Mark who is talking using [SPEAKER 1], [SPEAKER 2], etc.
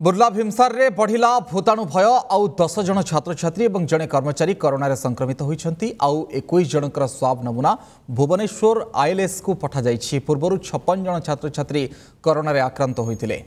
[SPEAKER 1] ବୁର୍ଲା ଭୀମସାରରେ ବଢ଼ିଲା ଭୂତାଣୁ ଭୟ ଆଉ ଦଶ ଜଣ ଛାତ୍ରଛାତ୍ରୀ ଏବଂ ଜଣେ କର୍ମଚାରୀ କରୋନାରେ ସଂକ୍ରମିତ ହୋଇଛନ୍ତି ଆଉ ଏକୋଇଶ ଜଣଙ୍କର ସ୍ୱାବ୍ ନମୁନା ଭୁବନେଶ୍ୱର ଆଇଏଲ୍ଏସ୍କୁ ପଠାଯାଇଛି ପୂର୍ବରୁ ଛପନ ଜଣ ଛାତ୍ରଛାତ୍ରୀ କରୋନାରେ ଆକ୍ରାନ୍ତ ହୋଇଥିଲେ